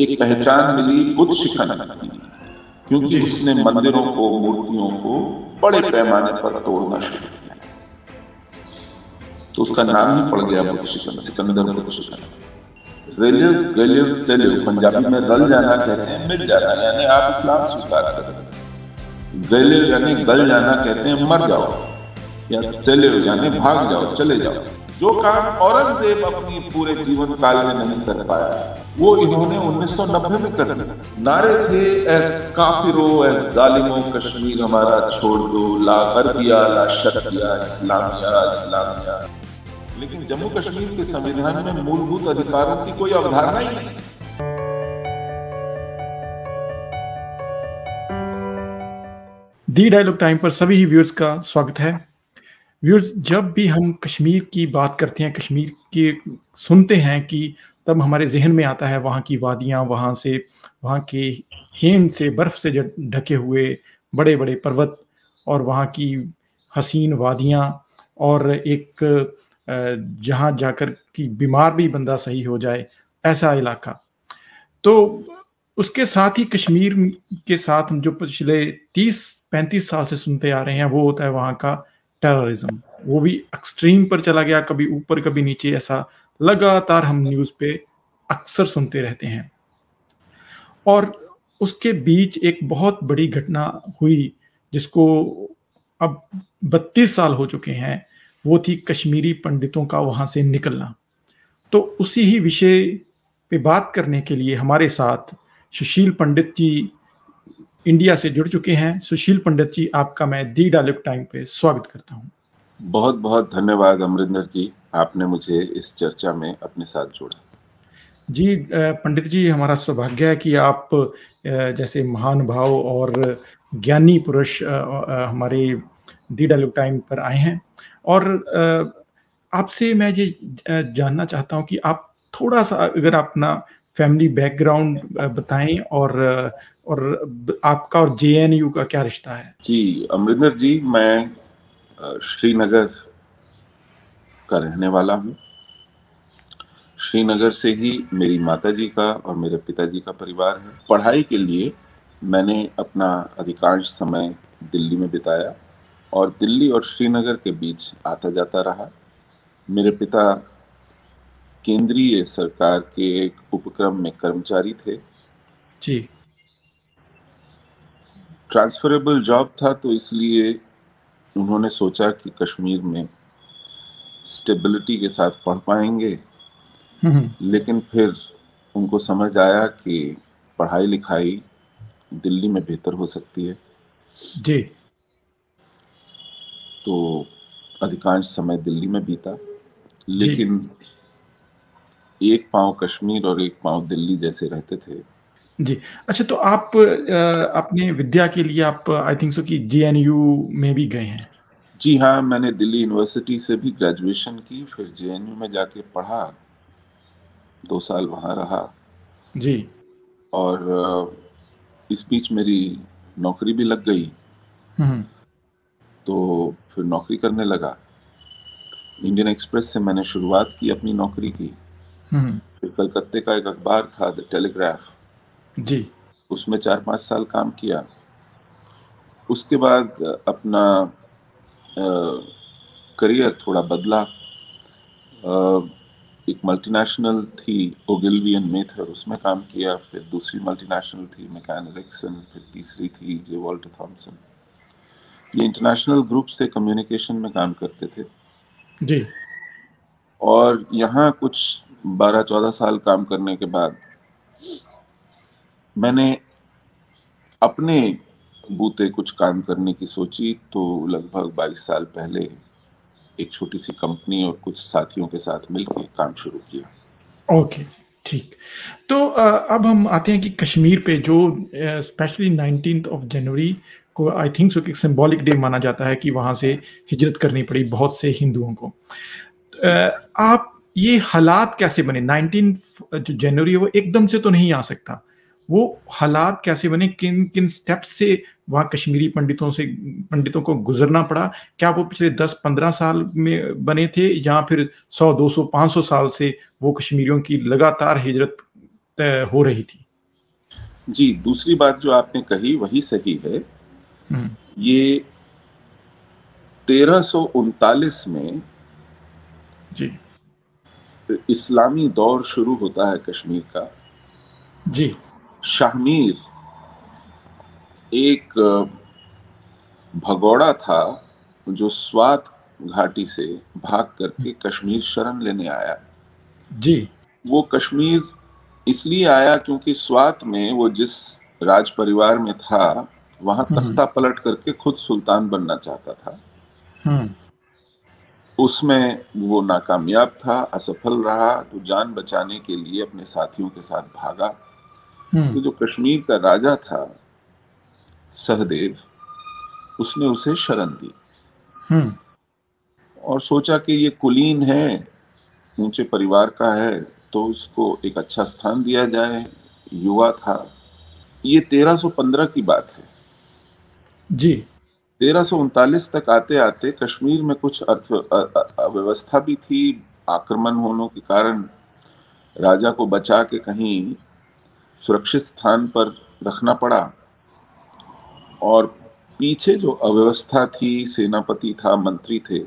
एक पहचान मिली बुद्ध शिखन की, क्योंकि उसने मंदिरों को, मूर्तियों को बड़े पैमाने पर तोड़ना शुरू किया। तो उसका नाम ही पड़ गया बुद्ध शिखन सिकंदर बुद्ध शिखन रेलिव गलिव सेलिव पंजाबी में रल जाना कहते हैं मिल जाना, यानी आप इस्लाम स्वीकार करें गलिव यानी गल जाना कहते हैं, मर जाओ, या चले यानी भाग जाओ, चले जाओ। जो काम औरंगज़ेब अपनी पूरे जीवन काल में नहीं कर पाया, वो इन्होंने 1990 में कर दिया। नारे थे ए काफिरो ए जालिमो, कश्मीर हमारा छोड़ दो, ला गरबिया, ला शर्किया इस्लामिया इस्लामिया। लेकिन जम्मू कश्मीर के संविधान में मूलभूत अधिकारों की कोई अवधारणा ही नहीं। दी डायलॉग टाइम पर सभी ही व्यूअर्स का स्वागत है। व्यूअर्स जब भी हम कश्मीर की बात करते हैं, कश्मीर के सुनते हैं कि तब हमारे जहन में आता है, वहाँ की वादियाँ, वहाँ से, वहाँ के हेम से, बर्फ़ से ढके हुए बड़े बड़े पर्वत और वहाँ की हसीन वादियाँ और एक जहाँ जाकर कि बीमार भी बंदा सही हो जाए, ऐसा इलाका। तो उसके साथ ही कश्मीर के साथ हम जो पिछले 30-35 साल से सुनते आ रहे हैं, वो होता है वहाँ का टेररिज्म वो भी एक्सट्रीम पर चला गया, कभी ऊपर, कभी नीचे, ऐसा लगातार हम न्यूज़ पे अक्सर सुनते रहते हैं। और उसके बीच एक बहुत बड़ी घटना हुई, जिसको अब बत्तीस साल हो चुके हैं, वो थी कश्मीरी पंडितों का वहाँ से निकलना। तो उसी ही विषय पे बात करने के लिए हमारे साथ सुशील पंडित जी इंडिया से जुड़ चुके हैं। सुशील पंडित जी आपका मैं दी डायलॉग टाइम पे स्वागत करता हूँ। बहुत बहुत धन्यवाद अमरिंदर जी आपने मुझे इस चर्चा में अपने साथ जोड़ा। जी पंडित जी हमारा सौभाग्य है कि आप जैसे महान भाव और ज्ञानी पुरुष हमारे दी डायलॉग टाइम पर आए हैं। और आपसे मैं ये जानना चाहता हूँ कि आप थोड़ा सा अगर अपना फैमिली बैकग्राउंड बताएँ और और आपका और जेएनयू का क्या रिश्ता है? जी अमरिंदर जी मैं श्रीनगर का रहने वाला हूँ। श्रीनगर से ही मेरी माता जी का और मेरे पिताजी का परिवार है। पढ़ाई के लिए मैंने अपना अधिकांश समय दिल्ली में बिताया और दिल्ली और श्रीनगर के बीच आता जाता रहा। मेरे पिता केंद्रीय सरकार के एक उपक्रम में कर्मचारी थे। जी। ट्रांसफरेबल जॉब था तो इसलिए उन्होंने सोचा कि कश्मीर में स्टेबिलिटी के साथ पढ़ पाएँगे। लेकिन फिर उनको समझ आया कि पढ़ाई लिखाई दिल्ली में बेहतर हो सकती है। जी। तो अधिकांश समय दिल्ली में बीता। लेकिन एक पाँव कश्मीर और एक पाँव दिल्ली जैसे रहते थे। जी। अच्छा तो आप अपने विद्या के लिए आप आई थिंक सो कि जेएनयू में भी गए हैं? जी हाँ मैंने दिल्ली यूनिवर्सिटी से भी ग्रेजुएशन की फिर जेएनयू में जाके पढ़ा दो साल वहाँ रहा। जी। और इस बीच मेरी नौकरी भी लग गई। तो फिर नौकरी करने लगा। इंडियन एक्सप्रेस से मैंने शुरुआत की अपनी नौकरी की। फिर कलकत्ते का एक अखबार था द टेलीग्राफ जी। उसमें चार पाँच साल काम किया। उसके बाद अपना आ, करियर थोड़ा बदला। आ, एक मल्टीनेशनल थी ओगिलवियन मेथर उसमें काम किया फिर दूसरी मल्टीनेशनल थी मैकान रिक्सन फिर तीसरी थी जे वॉल्टर थॉमसन ये इंटरनेशनल ग्रुप थे कम्युनिकेशन में काम करते थे। जी। और यहाँ कुछ बारह चौदह साल काम करने के बाद मैंने अपने बूते कुछ काम करने की सोची तो लगभग 22 साल पहले एक छोटी सी कंपनी और कुछ साथियों के साथ मिलकर काम शुरू किया। ओके, ठीक। तो अब हम आते हैं कि कश्मीर पे जो स्पेशली नाइनटीन ऑफ़ जनवरी को आई थिंक सो कि सिंबॉलिक डे माना जाता है कि वहाँ से हिजरत करनी पड़ी बहुत से हिंदुओं को। आप ये हालात कैसे बने? नाइनटीन जो जनवरी है वो एकदम से तो नहीं आ सकता। वो हालात कैसे बने किन किन स्टेप्स से वहाँ कश्मीरी पंडितों से पंडितों को गुजरना पड़ा? क्या वो पिछले 10-15 साल में बने थे या फिर 100, 200, 500 साल से वो कश्मीरियों की लगातार हिजरत हो रही थी? जी दूसरी बात जो आपने कही वही सही है। हम्म, ये तेरह में जी। इस्लामी दौर शुरू होता है कश्मीर का। जी। शाहमीर एक भगौड़ा था जो स्वात घाटी से भाग करके कश्मीर शरण लेने आया। जी। वो कश्मीर इसलिए आया क्योंकि स्वात में वो जिस राज परिवार में था वहाँ हम्म। तख्ता पलट करके खुद सुल्तान बनना चाहता था। हम्म। उसमें वो नाकामयाब था असफल रहा तो जान बचाने के लिए अपने साथियों के साथ भागा। तो हम्म जो कश्मीर का राजा था सहदेव उसने उसे शरण दी। हम्म। और सोचा कि ये कुलीन है ऊँचे परिवार का है तो उसको एक अच्छा स्थान दिया जाए युवा था। ये 1315 की बात है। जी। तेरह तक आते आते कश्मीर में कुछ अर्थ अव्यवस्था भी थी आक्रमण होने के कारण राजा को बचा के कहीं सुरक्षित स्थान पर रखना पड़ा और पीछे जो अव्यवस्था थी सेनापति था मंत्री थे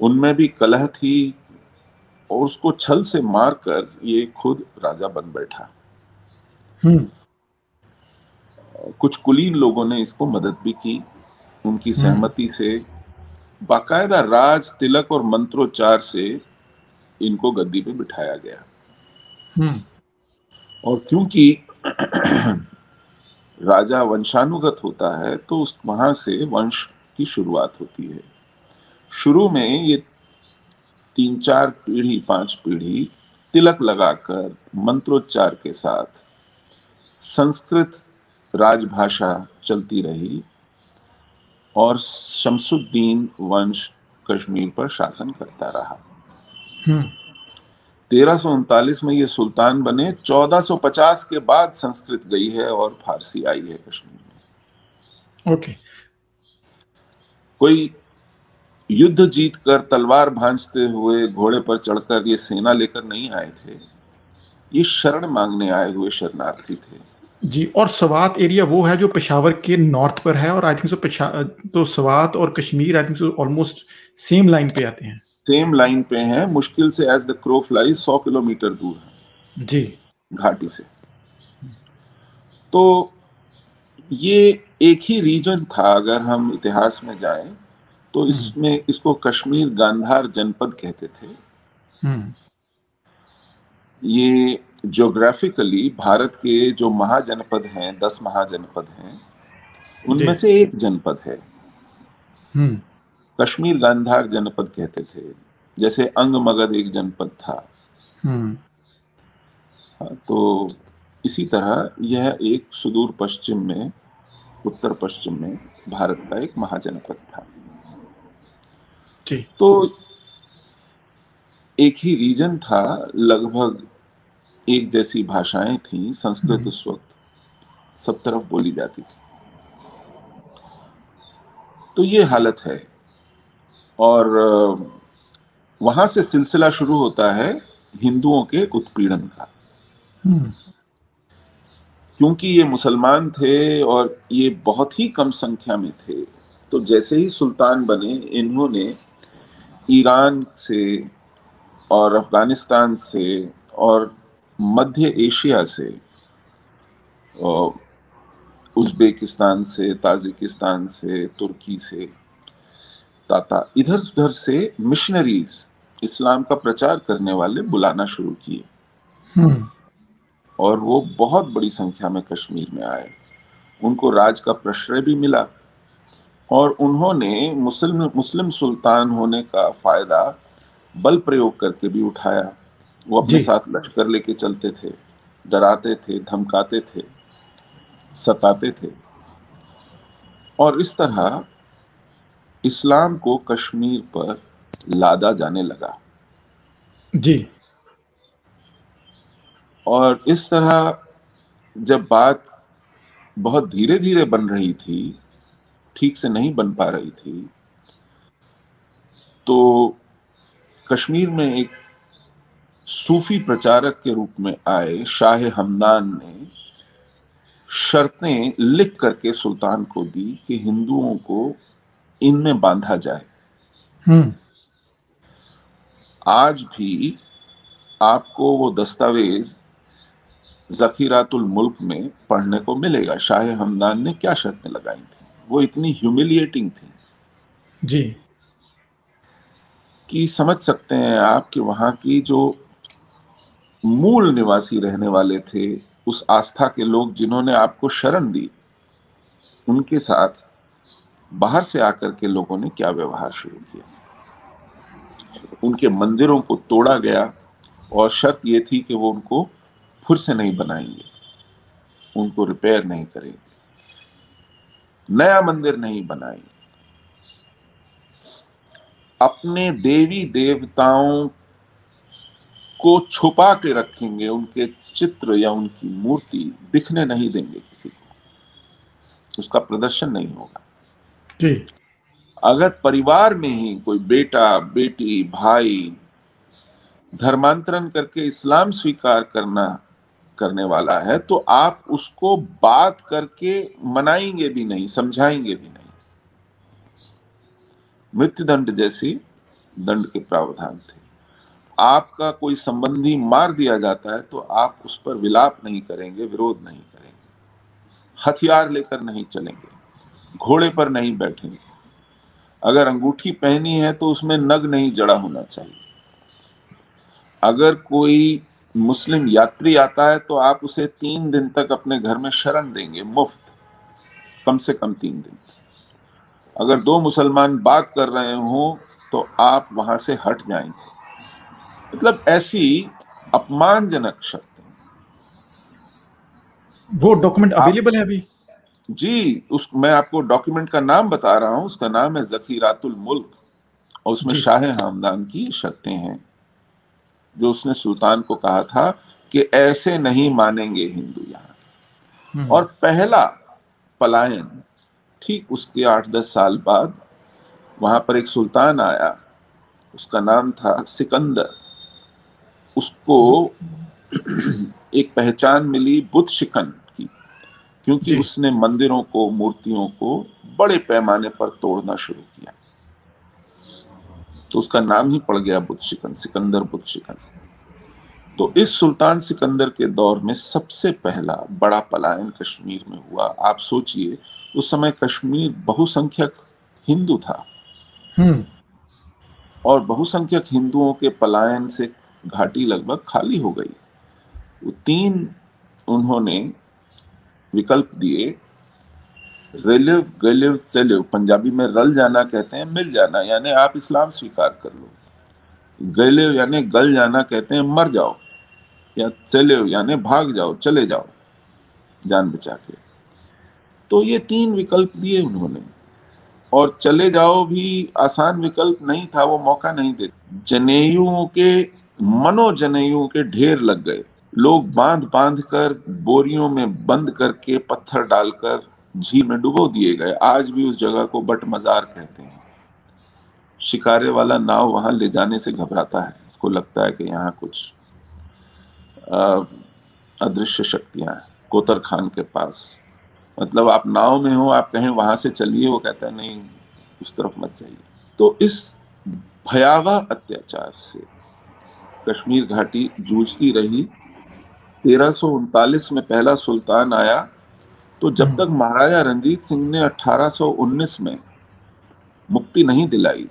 उनमें भी कलह थी और उसको छल से मारकर ये खुद राजा बन बैठा। हम्म। कुछ कुलीन लोगों ने इसको मदद भी की उनकी सहमति से। बाकायदा राज तिलक और मंत्रोच्चार से इनको गद्दी पे बिठाया गया। हम्म। और क्योंकि राजा वंशानुगत होता है तो उस वहाँ से वंश की शुरुआत होती है। शुरू में ये तीन चार पीढ़ी, पाँच पीढ़ी तिलक लगाकर, मंत्रोच्चार के साथ संस्कृत राजभाषा चलती रही और शमसुद्दीन वंश कश्मीर पर शासन करता रहा। हम्म। तेरह में ये सुल्तान बने 1450 के बाद संस्कृत गई है और फारसी आई है कश्मीर में। ओके। कोई युद्ध जीत कर तलवार भांजते हुए घोड़े पर चढ़कर ये सेना लेकर नहीं आए थे? ये शरण मांगने आए हुए शरणार्थी थे। जी और सवात एरिया वो है जो पेशावर के नॉर्थ पर है और आई थिंक सो पेशा तो सवात और Kashmir I think so almost same line पे आते हैं। सेम लाइन पे हैं मुश्किल से एज द क्रो फ्लाई सौ किलोमीटर दूर है। जी। घाटी से। तो ये एक ही रीजन था अगर हम इतिहास में जाएँ तो इसमें इसको कश्मीर गांधार जनपद कहते थे। हम्म। ये ज्योग्राफिकली भारत के जो महाजनपद हैं दस महाजनपद हैं उनमें से एक जनपद है। हम्म। कश्मीर गांधार जनपद कहते थे। जैसे अंग मगध एक जनपद था। हम्म। हाँ, तो इसी तरह यह एक सुदूर पश्चिम में उत्तर पश्चिम में भारत का एक महाजनपद था। तो एक ही रीजन था लगभग एक जैसी भाषाएँ थी संस्कृत उस वक्त सब तरफ़ बोली जाती थी। तो ये हालत है। और वहाँ से सिलसिला शुरू होता है हिंदुओं के उत्पीड़न का। हम्म। क्योंकि ये मुसलमान थे और ये बहुत ही कम संख्या में थे तो जैसे ही सुल्तान बने इन्होंने ईरान से और अफ़गानिस्तान से और मध्य एशिया से उज़्बेकिस्तान से ताजिकिस्तान से तुर्की से ताता इधर उधर से मिशनरीज इस्लाम का प्रचार करने वाले बुलाना शुरू किए। हम्म। और वो बहुत बड़ी संख्या में कश्मीर में आए। उनको राज का प्रश्रय भी मिला। और उन्होंने मुस्लिम मुस्लिम सुल्तान होने का फ़ायदा बल प्रयोग करके भी उठाया। वो अपने साथ लश्कर लेके चलते थे डराते थे धमकाते थे सताते थे। और इस तरह इस्लाम को कश्मीर पर लादा जाने लगा। जी। और इस तरह जब बात बहुत धीरे धीरे बन रही थी ठीक से नहीं बन पा रही थी तो कश्मीर में एक सूफी प्रचारक के रूप में आए शाह हमदान ने शर्तें लिख करके सुल्तान को दी कि हिंदुओं को इनमें बांधा जाए। हम्म। आज भी आपको वो दस्तावेज़ जखीरातुल मुल्क में पढ़ने को मिलेगा। शाह हमदान ने क्या शर्तें लगाई थी? वो इतनी ह्यूमिलिएटिंग थी। जी। कि समझ सकते हैं आप कि वहाँ की जो मूल निवासी रहने वाले थे उस आस्था के लोग जिन्होंने आपको शरण दी उनके साथ बाहर से आकर के लोगों ने क्या व्यवहार शुरू किया? उनके मंदिरों को तोड़ा गया और शर्त ये थी कि वो उनको फिर से नहीं बनाएँगे, उनको रिपेयर नहीं करेंगे, नया मंदिर नहीं बनाएँगे। अपने देवी देवताओं को छुपा के रखेंगे, उनके चित्र या उनकी मूर्ति दिखने नहीं देंगे किसी को। उसका प्रदर्शन नहीं होगा। जी। अगर परिवार में ही कोई बेटा, बेटी, भाई धर्मांतरण करके इस्लाम स्वीकार करना, करने वाला है तो आप उसको बात करके मनाएँगे भी नहीं, समझाएँगे भी नहीं। मृत्यु दंड जैसी दंड के प्रावधान थे। आपका कोई संबंधी मार दिया जाता है तो आप उस पर विलाप नहीं करेंगे, विरोध नहीं करेंगे। हथियार लेकर नहीं चलेंगे। घोड़े पर नहीं बैठेंगे। अगर अंगूठी पहनी है तो उसमें नग नहीं जड़ा होना चाहिए। अगर कोई मुस्लिम यात्री आता है तो आप उसे तीन दिन तक अपने घर में शरण देंगे, मुफ़्त, कम से कम तीन दिन। अगर दो मुसलमान बात कर रहे हो तो आप वहाँ से हट जाएँगे। मतलब ऐसी अपमानजनक शर्तें। वो डॉक्यूमेंट अवेलेबल है अभी? जी उस मैं आपको डॉक्यूमेंट का नाम बता रहा हूँ उसका नाम है जखीरातुल मुल्क और उसमें शाह हमदान की शर्तें हैं। जो उसने सुल्तान को कहा था कि ऐसे नहीं मानेंगे हिंदू यहाँ। हम्म। और पहला पलायन ठीक उसके आठ दस साल बाद वहाँ पर एक सुल्तान आया उसका नाम था सिकंदर। उसको एक पहचान मिली बुद्ध शिकन की क्योंकि उसने मंदिरों को मूर्तियों को बड़े पैमाने पर तोड़ना शुरू किया। तो उसका नाम ही पड़ गया बुद्ध शिकन सिकंदर बुद्ध शिकन तो इस सुल्तान सिकंदर के दौर में सबसे पहला बड़ा पलायन कश्मीर में हुआ। आप सोचिए उस समय कश्मीर बहुसंख्यक हिंदू था। हम्म। और बहुसंख्यक हिंदुओं के पलायन से घाटी लगभग खाली हो गई। वो तीन उन्होंने विकल्प दिए। रिलिव, गलिव, सेलिव, पंजाबी में रल जाना कहते हैं, मिल जाना, यानी आप इस्लाम स्वीकार कर लो। गलिव यानी गल जाना कहते हैं, मर जाओ, या सेलिव यानी भाग जाओ, चले जाओ, जान बचा के। तो ये तीन विकल्प दिए उन्होंने, और चले जाओ भी आसान विकल्प नहीं था, वो मौका नहीं देते जनेयुओं के, मनोजनेयुओं के ढेर लग गए। लोग बाँध बाँध कर बोरियों में बंद करके पत्थर डालकर झील में डुबो दिए गए। आज भी उस जगह को बट मजार कहते हैं। शिकारे वाला नाव वहाँ ले जाने से घबराता है। उसको लगता है कि यहाँ कुछ अदृश्य शक्तियाँ हैं कोतर खान के पास। मतलब आप नाव में हो, आप कहें वहाँ से चलिए, वो कहता है, नहीं, उस तरफ़ मत जाइए। तो इस भयावह अत्याचार से कश्मीर घाटी जूझती रही। तेरह में पहला सुल्तान आया तो जब तक महाराजा रंजीत सिंह ने 1819 में मुक्ति नहीं दिलाई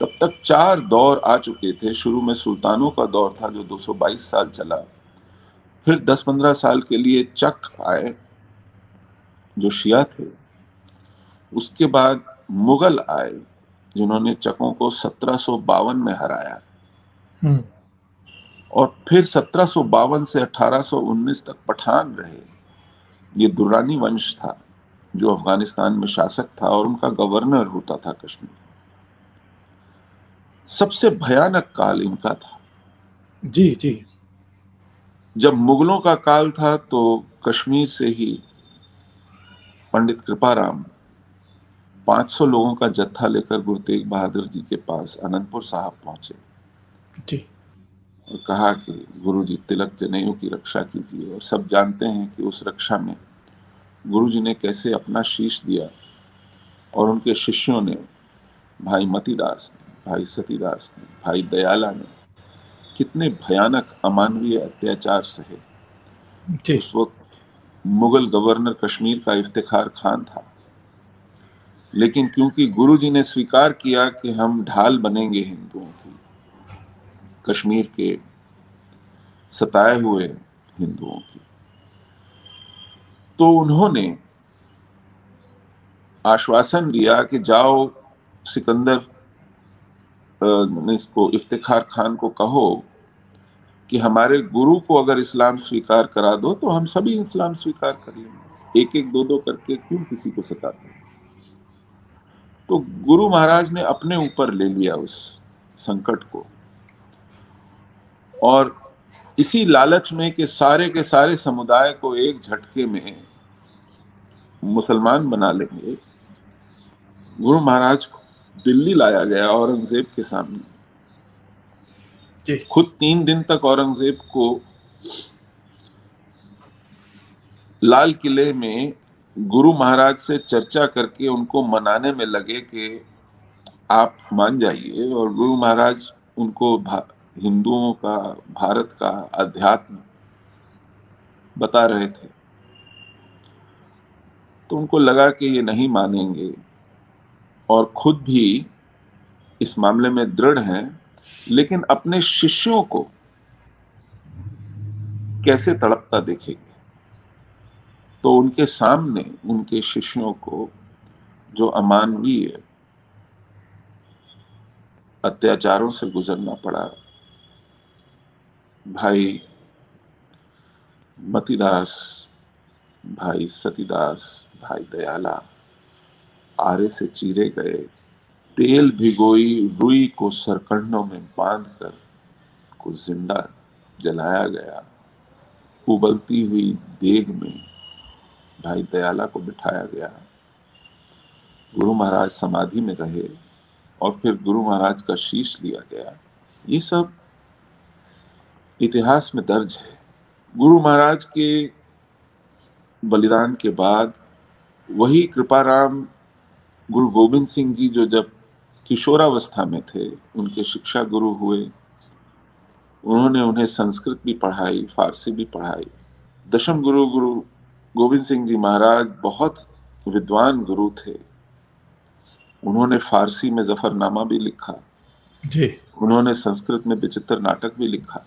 तब तक चार दौर आ चुके थे। शुरू में सुल्तानों का दौर था जो 222 साल चला। फिर 10-15 साल के लिए चक आए जो शिया थे। उसके बाद मुगल आए जिन्होंने चकों को सत्रह में हराया। हम्म। और फिर सत्रह से 1819 तक पठान रहे। ये दुरानी वंश था जो अफ़गानिस्तान में शासक था और उनका गवर्नर होता था कश्मीर। सबसे भयानक काल इनका था। जी जी। जब मुगलों का काल था तो कश्मीर से ही पंडित कृपाराम 500 लोगों का जत्था लेकर गुरु तेग बहादुर जी के पास अनंतपुर साहब पहुँचे। जी। और कहा कि गुरु जी तिलक जनेऊ की रक्षा कीजिए और सब जानते हैं कि उस रक्षा में गुरु जी ने कैसे अपना शीश दिया और उनके शिष्यों ने भाई मतीदास ने भाई सतीदास ने भाई दयाला ने कितने भयानक अमानवीय अत्याचार सहे। उस वक्त मुगल गवर्नर कश्मीर का इफ्तिखार खान था। लेकिन क्योंकि गुरु जी ने स्वीकार किया कि हम ढाल बनेंगे हिंदुओं की कश्मीर के सताए हुए हिंदुओं की। तो उन्होंने आश्वासन दिया कि जाओ, सिकंदर इसको, इफ्तिखार खान को कहो कि हमारे गुरु को अगर इस्लाम स्वीकार करा दो तो हम सभी इस्लाम स्वीकार कर लेंगे। एक एक दो दो करके क्यों किसी को सताते तो गुरु महाराज ने अपने ऊपर ले लिया उस संकट को। और इसी लालच में कि सारे के सारे समुदाय को एक झटके में मुसलमान बना लेंगे गुरु महाराज को दिल्ली लाया गया औरंगज़ेब के सामने। खुद तीन दिन तक औरंगज़ेब को लाल किले में गुरु महाराज से चर्चा करके उनको मनाने में लगे कि आप मान जाइए और गुरु महाराज उनको हिंदुओं का, भारत का अध्यात्म बता रहे थे। तो उनको लगा कि ये नहीं मानेंगे और खुद भी इस मामले में दृढ़ हैं, लेकिन अपने शिष्यों को कैसे तड़पता देखेंगे? तो उनके सामने उनके शिष्यों को जो अमानवीय अत्याचारों से गुजरना पड़ा भाई मतीदास, भाई सतीदास, भाई दयाला, आरे से चीरे गए, तेल भिगोई रुई को सरकंडों में बाँध कर को ज़िंदा जलाया गया। उबलती हुई देग में भाई दयाला को बिठाया गया। गुरु महाराज समाधि में रहे और फिर गुरु महाराज का शीश लिया गया। ये सब इतिहास में दर्ज है। गुरु महाराज के बलिदान के बाद वही कृपाराम गुरु गोविंद सिंह जी जो जब किशोरावस्था में थे उनके शिक्षा गुरु हुए। उन्होंने उन्हें संस्कृत भी पढ़ाई फारसी भी पढ़ाई। दशम गुरु गुरु गोविंद सिंह जी महाराज बहुत विद्वान गुरु थे। उन्होंने फारसी में जफरनामा भी लिखा। जी। उन्होंने संस्कृत में विचित्र नाटक भी लिखा।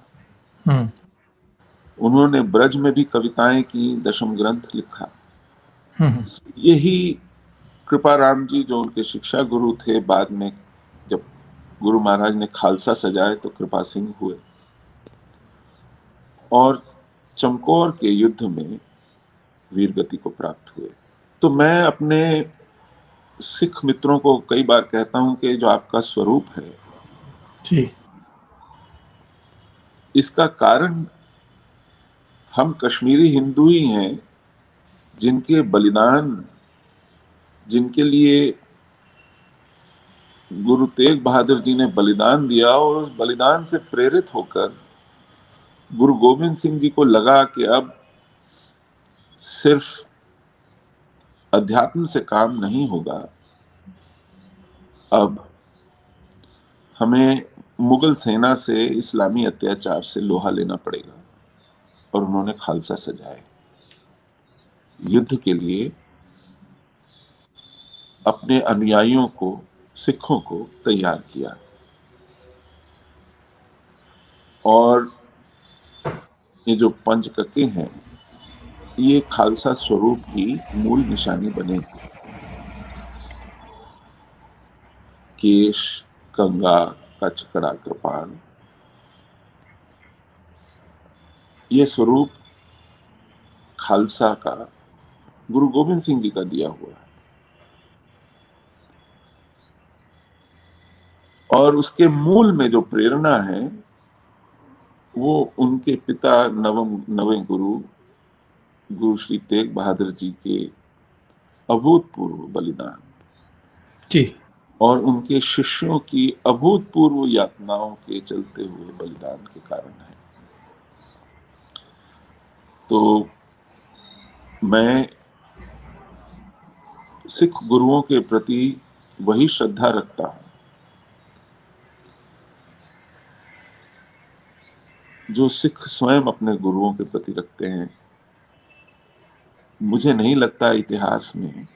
उन्होंने ब्रज में भी कविताएँ की दशम ग्रंथ लिखा। हम्म। यही कृपा राम जी जो उनके शिक्षा गुरु थे बाद में जब गुरु महाराज ने खालसा सजाए तो कृपा सिंह हुए। और चमकौर के युद्ध में वीरगति को प्राप्त हुए। तो मैं अपने सिख मित्रों को कई बार कहता हूँ कि जो आपका स्वरूप है जी। इसका कारण हम कश्मीरी हिंदू ही हैं, जिनके बलिदान, जिनके लिए गुरु तेग बहादुर जी ने बलिदान दिया और उस बलिदान से प्रेरित होकर गुरु गोविंद सिंह जी को लगा कि अब सिर्फ़ अध्यात्म से काम नहीं होगा। अब हमें मुगल सेना से इस्लामी अत्याचार से लोहा लेना पड़ेगा और उन्होंने खालसा सजाए युद्ध के लिए अपने अनुयायियों को, सिखों को तैयार किया। और ये जो पंचकके हैं, ये खालसा स्वरूप की मूल निशानी बने। केश कंगा कचकड़ा कृपाण ये स्वरूप खालसा का गुरु गोविंद सिंह जी का दिया हुआ है। और उसके मूल में जो प्रेरणा है, वो उनके पिता नवम, नवे गुरु गुरु श्री तेग बहादुर जी के अभूतपूर्व बलिदान। जी। और उनके शिष्यों की अभूतपूर्व यातनाओं के चलते हुए बलिदान के कारण है। तो मैं सिख गुरुओं के प्रति वही श्रद्धा रखता हूँ, जो सिख स्वयं अपने गुरुओं के प्रति रखते हैं। मुझे नहीं लगता इतिहास में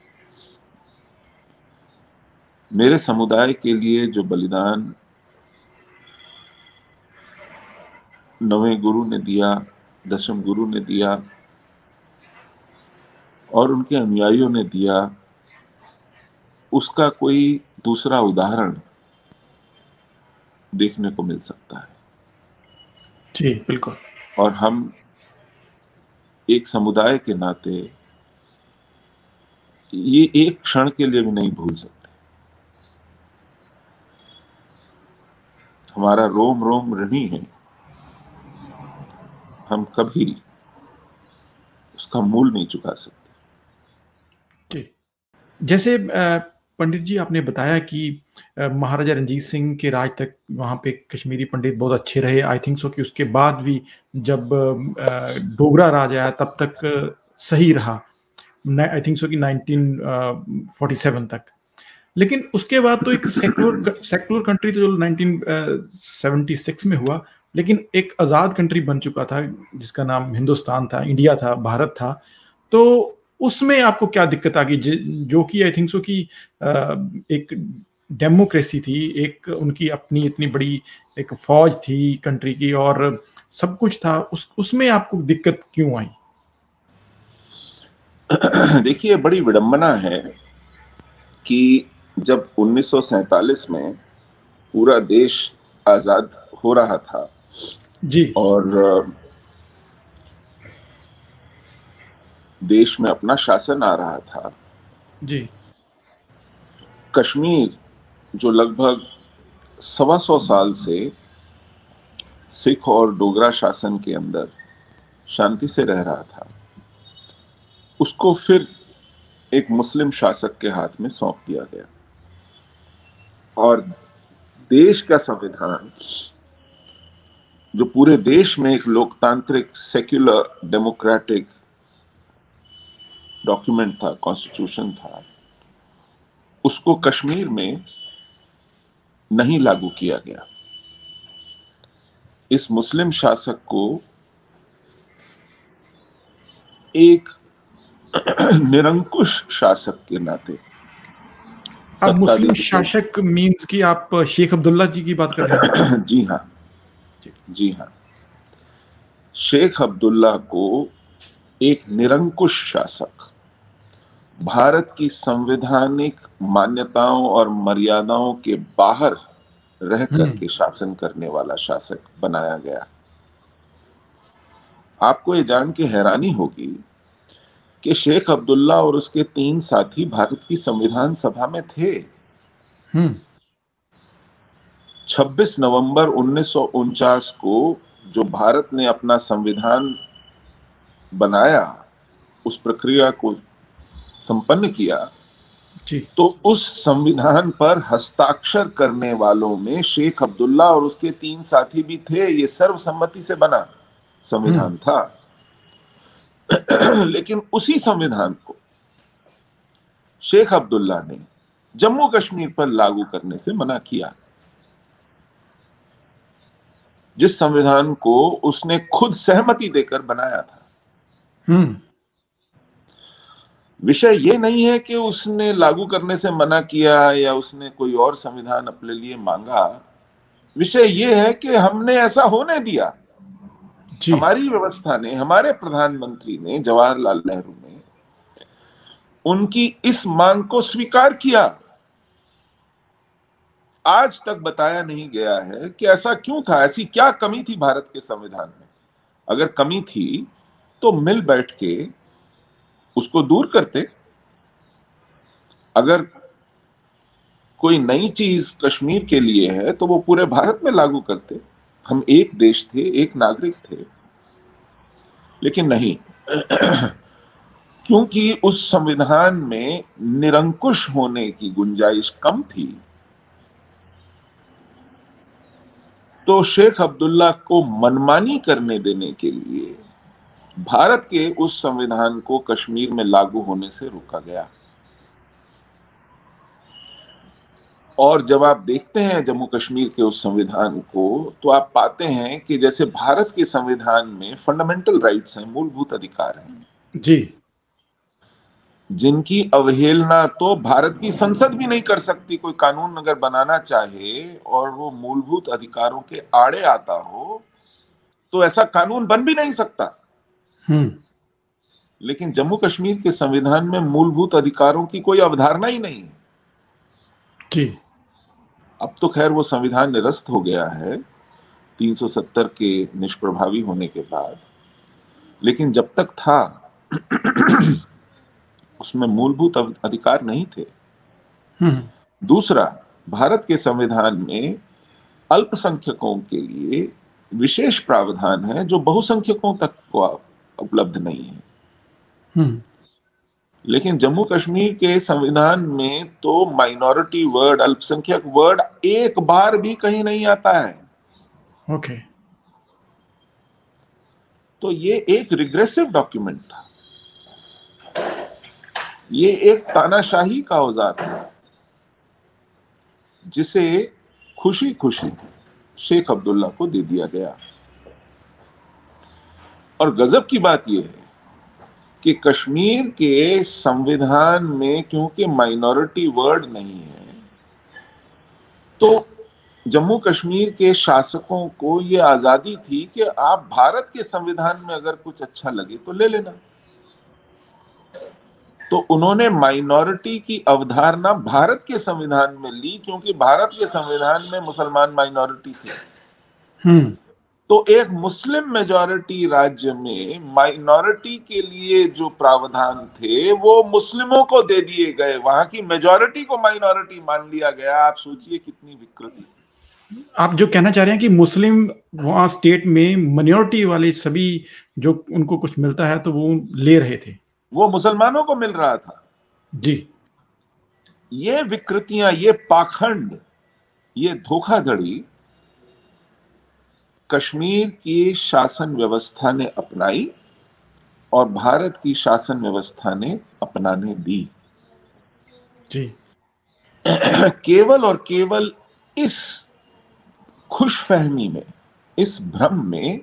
मेरे समुदाय के लिए जो बलिदान नवे गुरु ने दिया दशम गुरु ने दिया और उनके अनुयायियों ने दिया उसका कोई दूसरा उदाहरण देखने को मिल सकता है। जी बिल्कुल। और हम एक समुदाय के नाते ये एक क्षण के लिए भी नहीं भूल सकते। हमारा रोम रोम ऋणी है। हम कभी उसका मूल नहीं चुका सकते। जैसे पंडित जी आपने बताया कि महाराजा रंजीत सिंह के राज तक वहाँ पे कश्मीरी पंडित बहुत अच्छे रहे। आई थिंक सो कि उसके बाद भी जब डोगरा राज आया, तब तक सही रहा। आई थिंक सो कि 1947 तक। लेकिन उसके बाद तो एक सेकुलर सेकुलर कंट्री तो जो 1976 में हुआ, लेकिन एक आज़ाद कंट्री बन चुका था, जिसका नाम हिंदुस्तान था इंडिया था, भारत था। तो उसमें आपको क्या दिक्कत आ गई? जो कि आई थिंक सो कि एक डेमोक्रेसी थी, एक उनकी अपनी इतनी बड़ी एक फौज थी कंट्री की और सब कुछ था, उस, उसमें आपको दिक्कत क्यों आई? देखिए बड़ी विडंबना है कि जब 1947 में पूरा देश आज़ाद हो रहा था। जी। और देश में अपना शासन आ रहा था। जी। कश्मीर जो लगभग सवा सौ साल से सिख और डोगरा शासन के अंदर शांति से रह रहा था उसको फिर एक मुस्लिम शासक के हाथ में सौंप दिया गया। और देश का संविधान, जो पूरे देश में एक लोकतांत्रिक सेक्युलर डेमोक्रेटिक डॉक्यूमेंट था कॉन्स्टिट्यूशन था, उसको कश्मीर में नहीं लागू किया गया। इस मुस्लिम शासक को एक निरंकुश शासक के नाते अब मुस्लिम शासक मींस कि आप शेख अब्दुल्ला जी की बात कर रहे हैं। जी हाँ। जी हाँ। शेख अब्दुल्ला को एक निरंकुश शासक भारत की संवैधानिक मान्यताओं और मर्यादाओं के बाहर रह करके हम्म। शासन करने वाला शासक बनाया गया। आपको ये जान के हैरानी होगी कि शेख अब्दुल्ला और उसके तीन साथी भारत की संविधान सभा में थे 26 हम्म। नवंबर उन्नीस सौ उनचास को जो भारत ने अपना संविधान बनाया उस प्रक्रिया को संपन्न किया जी तो उस संविधान पर हस्ताक्षर करने वालों में शेख अब्दुल्ला और उसके तीन साथी भी थे ये सर्वसम्मति से बना संविधान हम्म। था लेकिन उसी संविधान को शेख अब्दुल्ला ने जम्मू कश्मीर पर लागू करने से मना किया। जिस संविधान को उसने खुद सहमति देकर बनाया था। हम्म। विषय ये नहीं है कि उसने लागू करने से मना किया या उसने कोई और संविधान अपने लिए मांगा। विषय ये है कि हमने ऐसा होने दिया। हमारी व्यवस्था ने, हमारे प्रधानमंत्री ने, जवाहरलाल नेहरू ने, उनकी इस मांग को स्वीकार किया। आज तक बताया नहीं गया है कि ऐसा क्यों था, ऐसी क्या कमी थी भारत के संविधान में। अगर कमी थी तो मिल बैठ के उसको दूर करते। अगर कोई नई चीज़ कश्मीर के लिए है तो वो पूरे भारत में लागू करते। हम एक देश थे, एक नागरिक थे। लेकिन नहीं। क्योंकि उस संविधान में निरंकुश होने की गुंजाइश कम थी। तो शेख अब्दुल्ला को मनमानी करने देने के लिए भारत के उस संविधान को कश्मीर में लागू होने से रोका गया। और जब आप देखते हैं जम्मू कश्मीर के उस संविधान को तो आप पाते हैं कि जैसे भारत के संविधान में फंडामेंटल राइट्स हैं मूलभूत अधिकार हैं। जी। जिनकी अवहेलना तो भारत की संसद भी नहीं कर सकती। कोई कानून अगर बनाना चाहे और वो मूलभूत अधिकारों के आड़े आता हो तो ऐसा कानून बन भी नहीं सकता। हम्म। लेकिन जम्मू कश्मीर के संविधान में मूलभूत अधिकारों की कोई अवधारणा ही नहीं है। जी। अब तो खैर वो संविधान निरस्त हो गया है 370 के निष्प्रभावी होने के बाद। लेकिन जब तक था उसमें मूलभूत अधिकार नहीं थे। हम्म। दूसरा भारत के संविधान में अल्पसंख्यकों के लिए विशेष प्रावधान है जो बहुसंख्यकों तक को उपलब्ध नहीं है। हम्म। लेकिन जम्मू कश्मीर के संविधान में तो माइनॉरिटी वर्ड अल्पसंख्यक वर्ड एक बार भी कहीं नहीं आता है। ओके तो ये एक रिग्रेसिव डॉक्यूमेंट था। ये एक तानाशाही का औज़ार था जिसे खुशी खुशी शेख अब्दुल्ला को दे दिया गया। और गजब की बात यह है कि कश्मीर के संविधान में क्योंकि माइनॉरिटी वर्ड नहीं है तो जम्मू कश्मीर के शासकों को ये आज़ादी थी कि आप भारत के संविधान में अगर कुछ अच्छा लगे तो ले लेना। तो उन्होंने माइनॉरिटी की अवधारणा भारत के संविधान में ली, क्योंकि भारत के संविधान में मुसलमान माइनॉरिटी थे। हम्म। तो एक मुस्लिम मेजॉरिटी राज्य में माइनॉरिटी के लिए जो प्रावधान थे वो मुस्लिमों को दे दिए गए। वहाँ की मेजॉरिटी को माइनॉरिटी मान लिया गया। आप सोचिए कितनी विकृति। आप जो कहना चाह रहे हैं कि मुस्लिम वहाँ स्टेट में माइनॉरिटी वाले सभी जो उनको कुछ मिलता है तो वो ले रहे थे। वो मुसलमानों को मिल रहा था। जी। ये विकृतियाँ ये पाखंड ये धोखाधड़ी कश्मीर की शासन व्यवस्था ने अपनाई और भारत की शासन व्यवस्था ने अपनाने दी। जी। केवल और केवल इस खुशफहमी में इस भ्रम में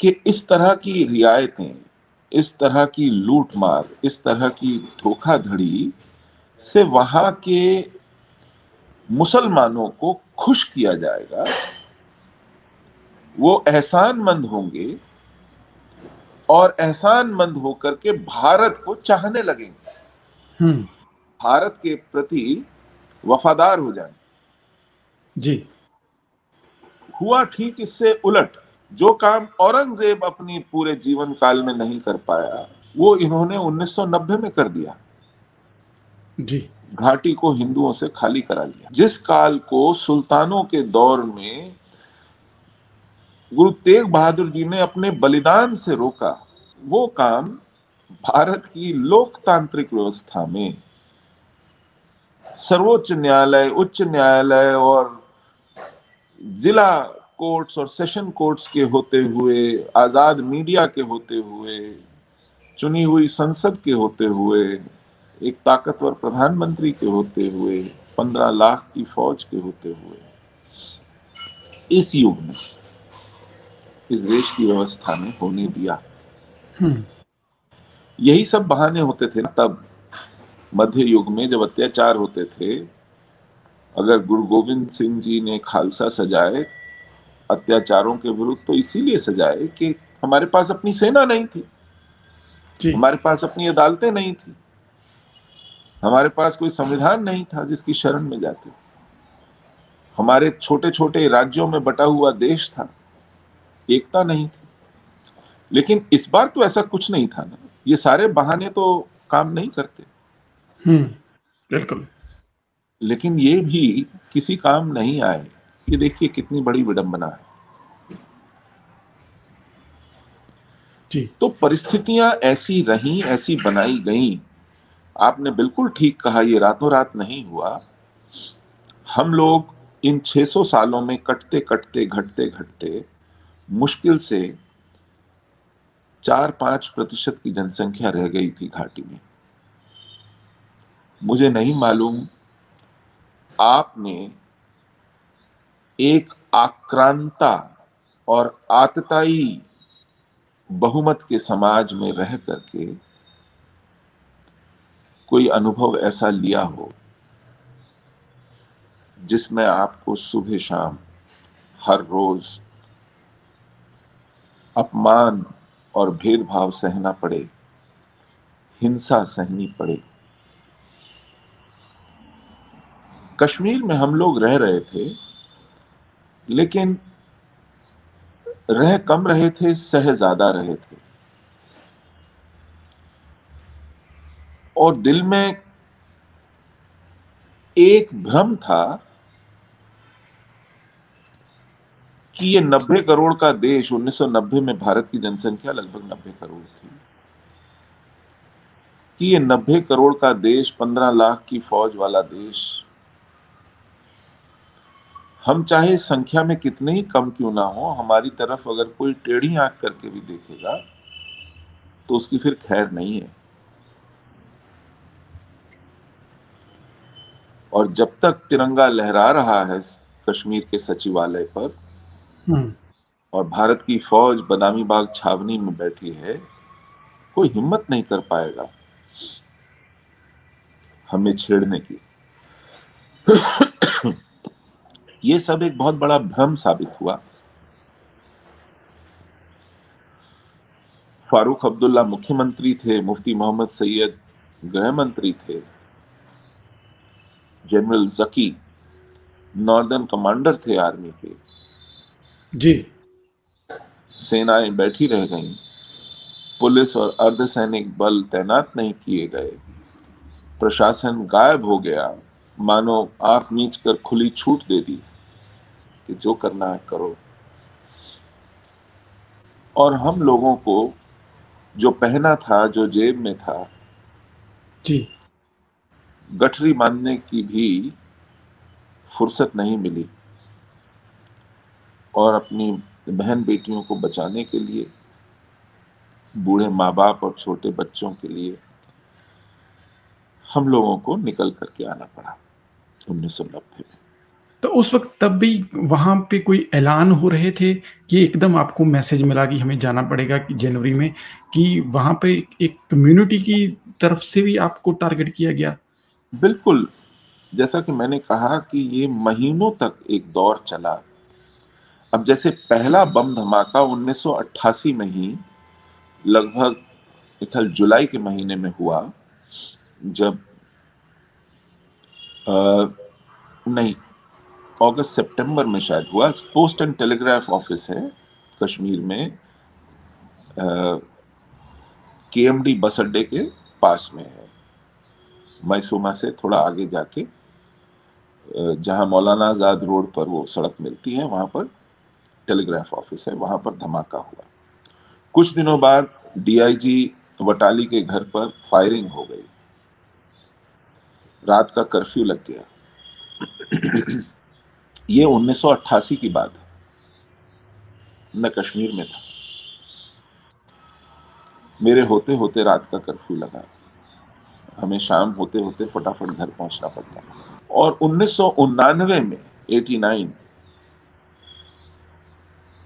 कि इस तरह की रियायतें इस तरह की लूटमार इस तरह की धोखाधड़ी से वहाँ के मुसलमानों को खुश किया जाएगा वो एहसानमंद होंगे और एहसानमंद होकर के भारत को चाहने लगेंगे। हम्म। भारत के प्रति वफादार हो जाएँ। जी। हुआ ठीक इससे उलट जो काम औरंगज़ेब अपनी पूरे जीवन काल में नहीं कर पाया वो इन्होंने 1990 में कर दिया। जी। घाटी को हिंदुओं से खाली करा लिया। जिस काल को सुल्तानों के दौर में गुरु तेग बहादुर जी ने अपने बलिदान से रोका। वो काम भारत की लोकतांत्रिक व्यवस्था में। सर्वोच्च न्यायालय, उच्च न्यायालय और जिला कोर्ट्स और सेशन कोर्ट्स के होते हुए, आज़ाद मीडिया के होते हुए, चुनी हुई संसद के होते हुए, एक ताकतवर प्रधानमंत्री के होते हुए, पंद्रह लाख की फौज के होते हुए। इस युग में इस देश की व्यवस्था में होने दिया। हम्म। यही सब बहाने होते थे तब। मध्य युग में जब अत्याचार होते थे अगर गुरु गोविंद सिंह जी ने खालसा सजाए अत्याचारों के विरुद्ध तो इसीलिए सजाए कि हमारे पास अपनी सेना नहीं थी। जी। हमारे पास अपनी अदालतें नहीं थी। हमारे पास कोई संविधान नहीं था जिसकी शरण में जाते। हमारे छोटे छोटे राज्यों में बटा हुआ देश था। एकता नहीं थी। लेकिन इस बार तो ऐसा कुछ नहीं था ना। ये सारे बहाने तो काम नहीं करते। हम्म। बिल्कुल। लेकिन ये भी किसी काम नहीं आए। ये देखिए कितनी बड़ी विडंबना है। जी। तो परिस्थितियाँ ऐसी रहीं ऐसी बनाई गईं। आपने बिल्कुल ठीक कहा ये रातों रात नहीं हुआ। हम लोग इन 600 सालों में कटते कटते घटते घटते मुश्किल से चार पाँच प्रतिशत की जनसंख्या रह गई थी घाटी में। मुझे नहीं मालूम आपने एक आक्रांता और आतताई बहुमत के समाज में रह करके कोई अनुभव ऐसा लिया हो जिसमें आपको सुबह शाम हर रोज अपमान और भेदभाव सहना पड़े, हिंसा सहनी पड़े। कश्मीर में हम लोग रह रहे थे, लेकिन रह कम रहे थे, सह ज़्यादा रहे थे। और दिल में एक भ्रम था कि ये 90 करोड़ का देश 1990 में भारत की जनसंख्या लगभग 90 करोड़ थी कि ये 90 करोड़ का देश 15 लाख की फौज वाला देश हम चाहे संख्या में कितने ही कम क्यों ना हो, हमारी तरफ़ अगर कोई टेढ़ी आँख करके भी देखेगा तो उसकी फिर खैर नहीं है और जब तक तिरंगा लहरा रहा है कश्मीर के सचिवालय पर। और भारत की फौज बदामी बाग छावनी में बैठी है, कोई हिम्मत नहीं कर पाएगा हमें छेड़ने की। ये सब एक बहुत बड़ा भ्रम साबित हुआ। फारूक अब्दुल्ला मुख्यमंत्री थे, मुफ्ती मोहम्मद सैयद गृह मंत्री थे। जनरल जकी नॉर्दर्न कमांडर थे आर्मी के। जी। सेनाएँ बैठी रह गईं। पुलिस और अर्धसैनिक बल तैनात नहीं किए गए। प्रशासन गायब हो गया। मानो आँख नीच कर खुली छूट दे दी कि जो करना है करो। और हम लोगों को जो पहना था जो जेब में था जी। गठरी बांधने की भी फुर्सत नहीं मिली। और अपनी बहन बेटियों को बचाने के लिए बूढ़े माँ बाप और छोटे बच्चों के लिए हम लोगों को निकल करके आना पड़ा उन्नीस में। तो उस वक्त तब भी वहाँ पे कोई ऐलान हो रहे थे कि एकदम आपको मैसेज मिला कि हमें जाना पड़ेगा कि जनवरी में कि वहाँ पे एक कम्युनिटी की तरफ़ से भी आपको टारगेट किया गया? बिल्कुल। जैसा कि मैंने कहा कि ये महीनों तक एक दौर चला। अब जैसे पहला बम धमाका 1988 में ही लगभग जुलाई के महीने में हुआ जब आ, नहीं अगस्त सितंबर में शायद हुआ। पोस्ट एंड टेलीग्राफ ऑफ़िस है कश्मीर में के एम डी बस अड्डे के पास में है। मैसूमा से थोड़ा आगे जाके जहाँ मौलाना आज़ाद रोड पर वो सड़क मिलती है वहाँ पर टेलीग्राफ ऑफ़िस है, वहाँ पर धमाका हुआ। कुछ दिनों बाद डीआईजी वटाली के घर पर फायरिंग हो गई। रात का कर्फ्यू लग गया। ये 1988 की बात है। मैं कश्मीर में था। मेरे होते होते रात का कर्फ्यू लगा। हमें शाम होते होते फटाफट घर पहुँचना पड़ता और उन्नीस में 89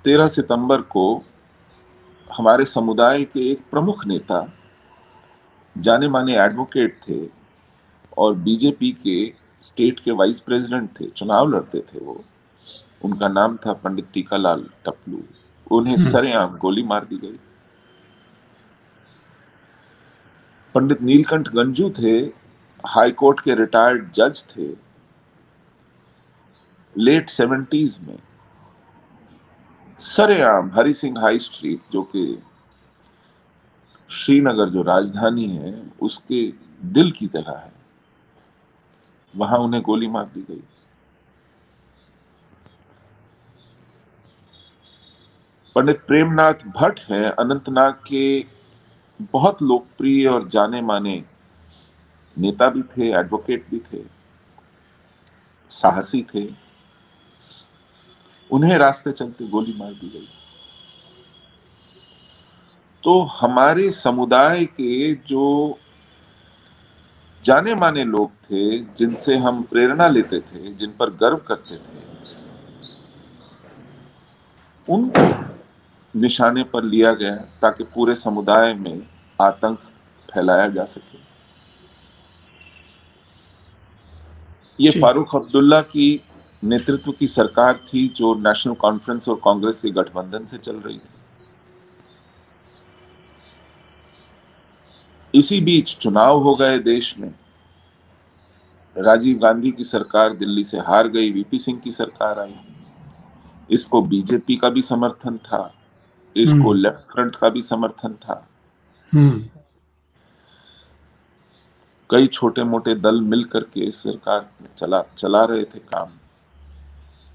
तेरह सितंबर को हमारे समुदाय के एक प्रमुख नेता जाने माने एडवोकेट थे और बीजेपी के स्टेट के वाइस प्रेसिडेंट थे चुनाव लड़ते थे वो। उनका नाम था पंडित टीकालाल टपलू। उन्हें हम्म। सरेआम गोली मार दी गई। पंडित नीलकंठ गंजू थे हाई कोर्ट के रिटायर्ड जज थे। लेट सेवेंटीज में सरेआम हरि सिंह हाई स्ट्रीट जो कि श्रीनगर जो राजधानी है, उसके दिल की तरह है। वहाँ उन्हें गोली मार दी गई। पंडित प्रेमनाथ भट्ट हैं, अनंतनाग के बहुत लोकप्रिय और जाने माने नेता भी थे एडवोकेट भी थे, साहसी थे। उन्हें रास्ते चलते गोली मार दी गई। तो हमारे समुदाय के जो जाने माने लोग थे जिनसे हम प्रेरणा लेते थे जिन पर गर्व करते थे उनको निशाने पर लिया गया ताकि पूरे समुदाय में आतंक फैलाया जा सके। ये फारूक अब्दुल्ला की नेतृत्व की सरकार थी जो नेशनल कॉन्फ्रेंस और कांग्रेस के गठबंधन से चल रही थी। इसी बीच चुनाव हो गए देश में। राजीव गांधी की सरकार दिल्ली से हार गई वीपी सिंह की सरकार आई। इसको बीजेपी का भी समर्थन था इसको लेफ़्ट हम्म। फ्रंट का भी समर्थन था। हम्म। कई छोटे मोटे दल मिल करके इस सरकार चला चला रहे थे काम।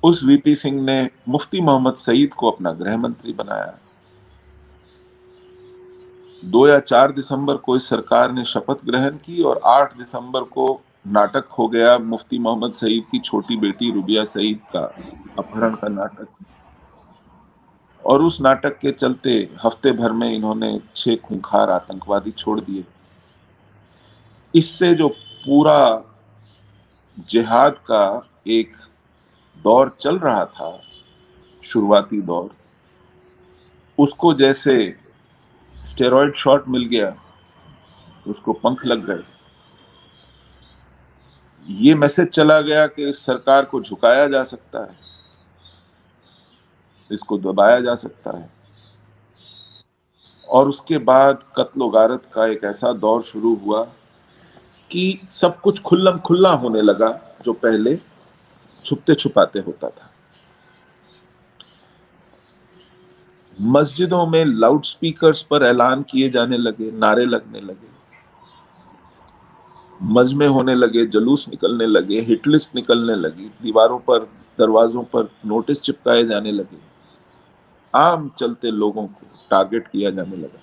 उस वीपी सिंह ने मुफ्ती मोहम्मद सईद को अपना गृह मंत्री बनाया। दो या चार दिसंबर को इस सरकार ने शपथ ग्रहण की और आठ दिसंबर को नाटक हो गया मुफ्ती मोहम्मद सईद की छोटी बेटी रुबिया सईद का अपहरण का नाटक। और उस नाटक के चलते हफ़्ते भर में इन्होंने छह खूंखार आतंकवादी छोड़ दिए। इससे जो पूरा जिहाद का एक दौर चल रहा था, शुरुआती दौर, उसको जैसे स्टेरॉइड शॉट मिल गया, उसको पंख लग गए। ये मैसेज चला गया कि इस सरकार को झुकाया जा सकता है, इसको दबाया जा सकता है। और उसके बाद कत्ल गारत का एक ऐसा दौर शुरू हुआ कि सब कुछ खुल्लम खुल्ला होने लगा जो पहले छुपते छुपाते होता था। मस्जिदों में लाउड स्पीकर्स पर ऐलान किए जाने लगे, नारे लगने लगे। मजमे होने लगे, जलूस निकलने लगे हिटलिस्ट निकलने लगी, दीवारों पर, दरवाजों पर नोटिस चिपकाए जाने लगे। आम चलते लोगों को टारगेट किया जाने लगा।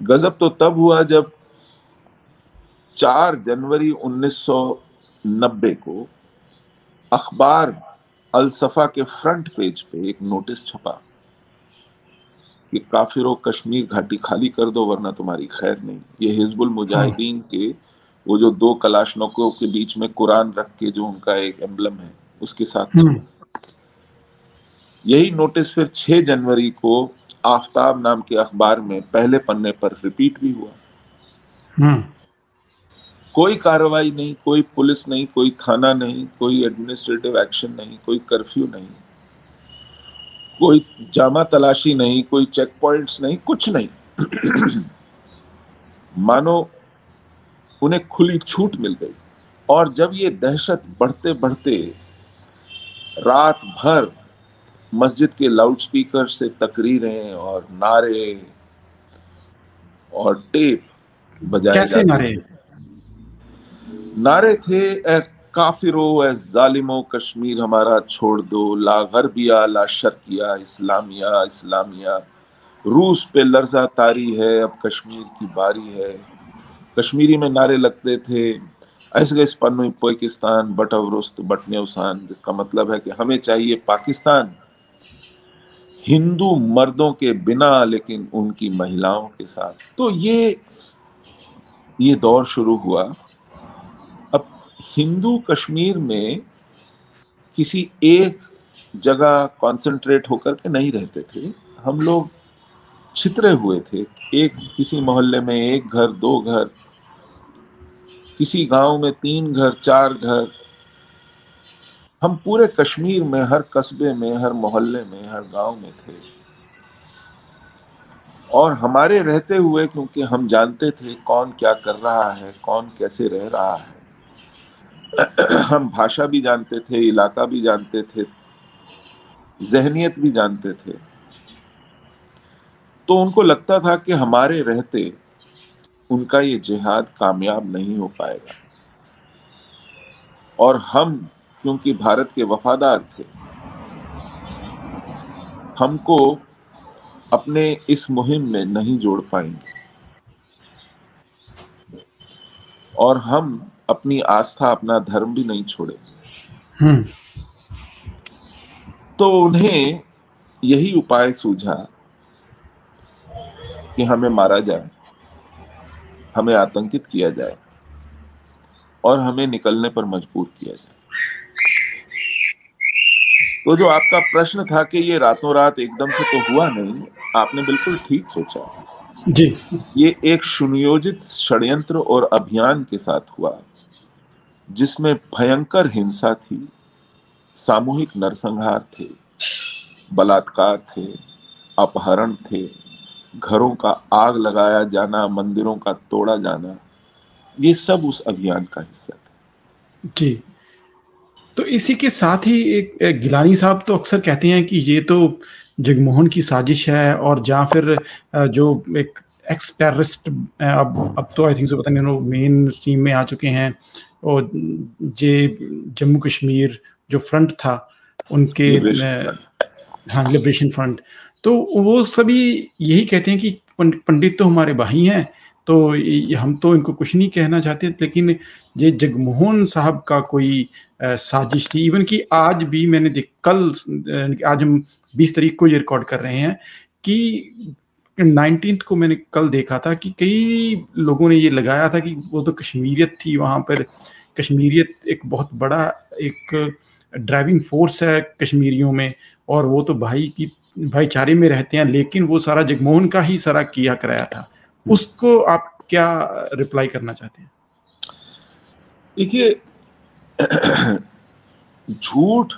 गजब तो तब हुआ जब 4 जनवरी 1990 को अखबार अलसफा के फ्रंट पेज पे एक नोटिस छपा कि काफिरों कश्मीर घाटी खाली कर दो वरना तुम्हारी खैर नहीं ये हिजबुल मुजाहिदीन के वो जो दो कलाशनों के बीच में कुरान रख के जो उनका एक एम्बलम है उसके साथ हम्म। यही नोटिस फिर 6 जनवरी को आफ्ताब नाम के अखबार में पहले पन्ने पर रिपीट भी हुआ हम्म। कोई कार्रवाई नहीं कोई पुलिस नहीं कोई थाना नहीं कोई एडमिनिस्ट्रेटिव एक्शन नहीं कोई कर्फ्यू नहीं कोई जामा तलाशी नहीं कोई चेक पॉइंट्स नहीं कुछ नहीं। मानो उन्हें खुली छूट मिल गई। और जब ये दहशत बढ़ते बढ़ते रात भर मस्जिद के लाउडस्पीकर से तकरीरें और नारे और टेप बजाए कैसे नारे? नारे थे ए काफिरो ए जालिमो, कश्मीर हमारा छोड़ दो। ला गरबिया, ला शर्किया, इस्लामिया इस्लामिया। रूस पे लर्जा तारी है, अब कश्मीर की बारी है। कश्मीरी में नारे लगते थे, ऐसे पन्नु पाकिस्तान बट अवरुस्त बटने उसान जिसका मतलब है कि हमें चाहिए पाकिस्तान। हिंदू मर्दों के बिना, लेकिन उनकी महिलाओं के साथ। तो ये ये दौर शुरू हुआ। हिंदू कश्मीर में किसी एक जगह कंसंट्रेट होकर के नहीं रहते थे। हम लोग छितरे हुए थे। एक किसी मोहल्ले में एक घर, दो घर, किसी गाँव में तीन घर, चार घर। हम पूरे कश्मीर में, हर कस्बे में, हर मोहल्ले में, हर गाँव में थे। और हमारे रहते हुए, क्योंकि हम जानते थे कौन क्या कर रहा है, कौन कैसे रह रहा है हम भाषा भी जानते थे, इलाका भी जानते थे जहनीत भी जानते थे। तो उनको लगता था कि हमारे रहते उनका ये जिहाद कामयाब नहीं हो पाएगा। और हम, क्योंकि भारत के वफादार थे, हमको अपने इस मुहिम में नहीं जोड़ पाएँगे। और हम अपनी आस्था अपना धर्म भी नहीं छोड़े। हम्म। तो उन्हें यही उपाय सूझा कि हमें मारा जाए हमें आतंकित किया जाए और हमें निकलने पर मजबूर किया जाए। तो जो आपका प्रश्न था कि ये रातों रात एकदम से तो हुआ नहीं आपने बिल्कुल ठीक सोचा। जी। ये एक सुनियोजित षड्यंत्र और अभियान के साथ हुआ। जिसमें भयंकर हिंसा थी सामूहिक नरसंहार थे बलात्कार थे अपहरण थे घरों का आग लगाया जाना मंदिरों का तोड़ा जाना ये सब उस अभियान का हिस्सा था। जी। तो इसी के साथ ही एक, एक गिलानी साहब तो अक्सर कहते हैं कि ये तो जगमोहन की साजिश है और या फिर जो एक एक्स टेररिस्ट अब अब तो आई थिंक सो पता नहीं मेन स्ट्रीम में आ चुके हैं। और जे जम्मू कश्मीर जो फ्रंट था उनके हाँ लिबरेशन फ्रंट तो वो सभी यही कहते हैं कि पंडित तो हमारे भाई हैं तो हम तो इनको कुछ नहीं कहना चाहते लेकिन ये जगमोहन साहब का कोई साजिश थी। इवन कि आज भी मैंने देख कल आज हम 20 तारीख को ये रिकॉर्ड कर रहे हैं कि नाइनटीन को मैंने कल देखा था कि कई लोगों ने ये लगाया था कि वो तो कश्मीरियत थी, वहाँ पर कश्मीरियत एक बहुत बड़ा एक ड्राइविंग फोर्स है कश्मीरियों में और वो तो भाई की भाईचारे में रहते हैं, लेकिन वो सारा जगमोहन का ही सारा किया कराया था उसको आप क्या रिप्लाई करना चाहते हैं देखिए, झूठ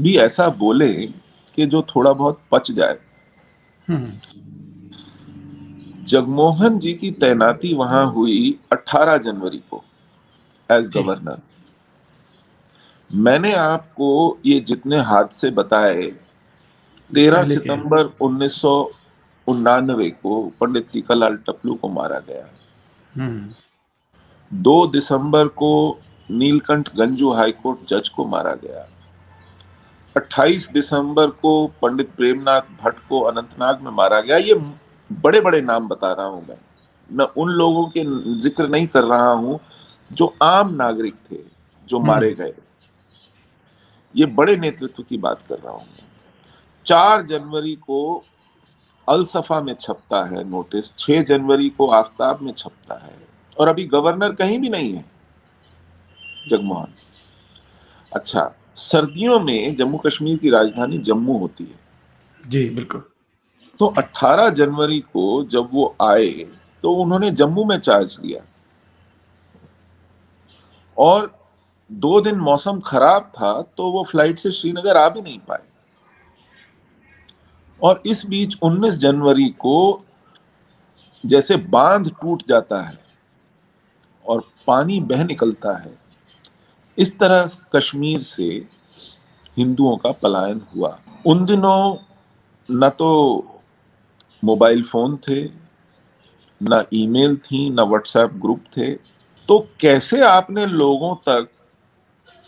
भी ऐसा बोले कि जो थोड़ा बहुत पच जाए। जगमोहन जी की तैनाती वहाँ हुई 18 जनवरी को एज गवर्नर मैंने आपको ये जितने हादसे बताए तेरह सितंबर उन्नीस को पंडित टीकालाल टपलू को मारा गया। हम्म। दो दिसंबर को नीलकंठ गंजू हाईकोर्ट जज को मारा गया। 28 दिसंबर को पंडित प्रेमनाथ भट्ट को अनंतनाग में मारा गया। ये बड़े बड़े नाम बता रहा हूँ मैं। मैं उन लोगों के ज़िक्र नहीं कर रहा हूँ जो आम नागरिक थे जो हम्म। मारे गए। ये बड़े नेतृत्व की बात कर रहा हूँ मैं। चार जनवरी को अलसफा में छपता है नोटिस छह जनवरी को आफ्ताब में छपता है। और अभी गवर्नर कहीं भी नहीं है। जगमोहन। अच्छा सर्दियों में जम्मू कश्मीर की राजधानी जम्मू होती है। जी बिल्कुल। तो 18 जनवरी को जब वो आए तो उन्होंने जम्मू में चार्ज लिया और दो दिन मौसम खराब था तो वो फ़्लाइट से श्रीनगर आ भी नहीं पाए। और इस बीच 19 जनवरी को जैसे बाँध टूट जाता है और पानी बह निकलता है इस तरह कश्मीर से हिंदुओं का पलायन हुआ। उन दिनों न तो मोबाइल फ़ोन थे ना ईमेल थी ना व्हाट्सएप ग्रुप थे। तो कैसे आपने लोगों तक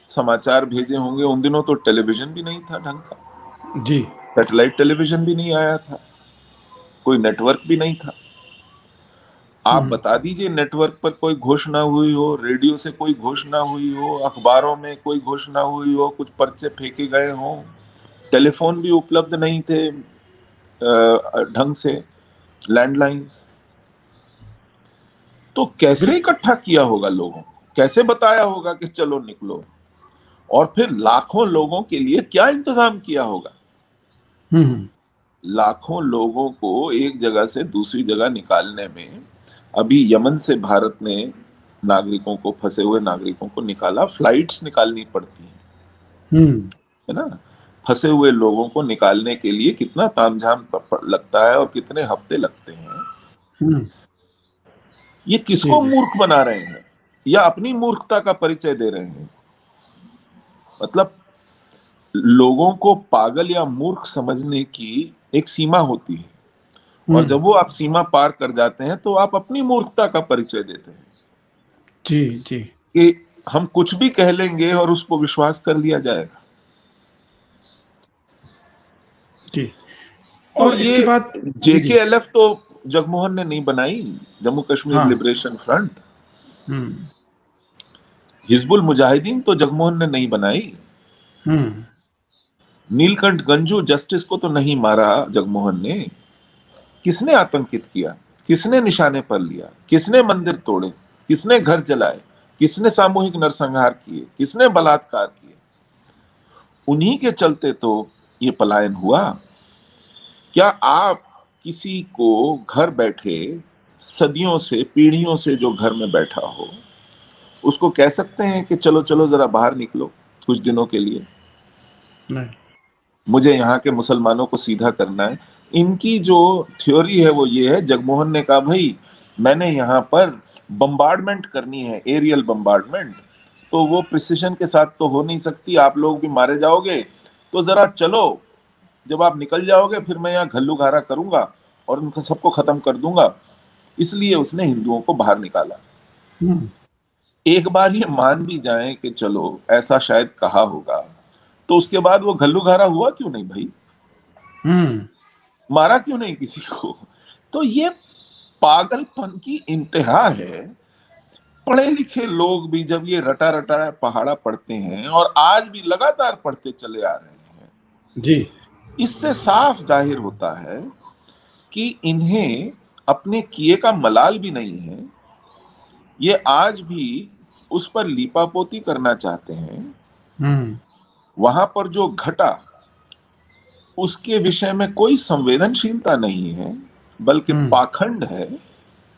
समाचार भेजे होंगे? उन दिनों तो टेलीविज़न भी नहीं था ढंग का। जी। सैटेलाइट टेलीविज़न भी नहीं आया था। कोई नेटवर्क भी नहीं था। आप हम्म। बता दीजिए नेटवर्क पर कोई घोषणा हुई हो रेडियो से कोई घोषणा हुई हो अखबारों में कोई घोषणा हुई हो कुछ पर्चे फेंके गए हों टेलीफोन भी उपलब्ध नहीं थे ढंग से लैंडलाइंस तो कैसे इकट्ठा किया होगा लोगों को कैसे बताया होगा कि चलो निकलो और फिर लाखों लोगों के लिए क्या इंतज़ाम किया होगा हम्म, हम्म। लाखों लोगों को एक जगह से दूसरी जगह निकालने में अभी यमन से भारत ने नागरिकों को फंसे हुए नागरिकों को निकाला। फ्लाइट्स निकालनी पड़ती हैं। हम्म। है ना? फंसे हुए लोगों को निकालने के लिए कितना तामझाम लगता है और कितने हफ़्ते लगते हैं? हम्म। ये किसको मूर्ख बना रहे हैं? या अपनी मूर्खता का परिचय दे रहे हैं? मतलब लोगों को पागल या मूर्ख समझने की एक सीमा होती है। और हम्म। जब वो आप सीमा पार कर जाते हैं तो आप अपनी मूर्खता का परिचय देते हैं जी जी कि हम कुछ भी कह लेंगे और उसको विश्वास कर लिया जाएगा जी और, और इसके बाद जेकेएलएफ तो जगमोहन ने नहीं बनाई जम्मू कश्मीर हाँ। लिबरेशन फ्रंट हम्म। हिजबुल मुजाहिदीन तो जगमोहन ने नहीं बनाई हम्म। नीलकंठ गंजू जस्टिस को तो नहीं मारा जगमोहन ने किसने आतंकित किया? किसने निशाने पर लिया? किसने मंदिर तोड़े? किसने घर जलाए? किसने सामूहिक नरसंहार किए? किसने बलात्कार किए? उन्हीं के चलते तो ये पलायन हुआ। क्या आप किसी को घर बैठे सदियों से पीढ़ियों से जो घर में बैठा हो उसको कह सकते हैं कि चलो चलो जरा बाहर निकलो कुछ दिनों के लिए? नहीं। मुझे यहाँ के मुसलमानों को सीधा करना है। इनकी जो थ्योरी है वो ये है जगमोहन ने कहा भाई मैंने यहाँ पर बम्बार्डमेंट करनी है एरियल बम्बार्डमेंट तो वो प्रिसिशन के साथ तो हो नहीं सकती आप लोग भी मारे जाओगे। तो जरा चलो जब आप निकल जाओगे फिर मैं यहाँ घल्लू घारा करूँगा और उनको सबको खत्म कर दूँगा। इसलिए उसने हिंदुओं को बाहर निकाला। हम्म, एक बार ये मान भी जाए कि चलो ऐसा शायद कहा होगा। तो उसके बाद वो घल्लू घारा हुआ क्यों नहीं भाई? हम्म, मारा क्यों नहीं किसी को? तो ये पागलपन की इंतहा है। पढ़े लिखे लोग भी जब ये रटा रटा पहाड़ा पढ़ते हैं और आज भी लगातार पढ़ते चले आ रहे हैं जी। इससे साफ़ ज़ाहिर होता है कि इन्हें अपने किए का मलाल भी नहीं है। ये आज भी उस पर लीपापोती करना चाहते हैं। हम्म, वहाँ पर जो घटा उसके विषय में कोई संवेदनशीलता नहीं है बल्कि हम्म। पाखंड है।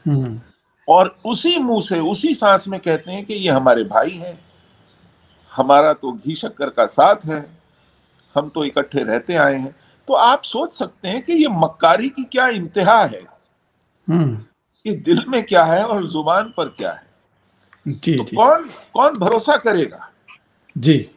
हम्म, और उसी मुँह से उसी सांस में कहते हैं कि ये हमारे भाई हैं। हमारा तो घी शक्कर का साथ है। हम तो इकट्ठे रहते आए हैं। तो आप सोच सकते हैं कि ये मक्कारी की क्या इंतहा है? हम्म, कि दिल में क्या है और ज़ुबान पर क्या है? जी तो जी। कौन कौन भरोसा करेगा? जी।